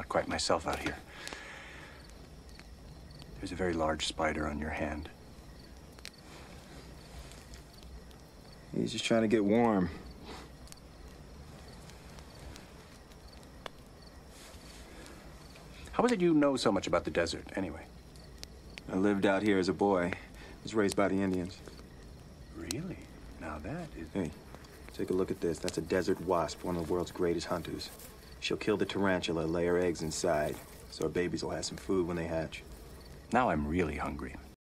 Not quite myself out here. There's a very large spider on your hand. He's just trying to get warm. How is it you know so much about the desert, anyway? I lived out here as a boy. I Was raised by the Indians. Really? Now that is... Hey, take a look at this. That's a desert wasp, one of the world's greatest hunters. She'll kill the tarantula, lay her eggs inside, so her babies will have some food when they hatch. Now I'm really hungry.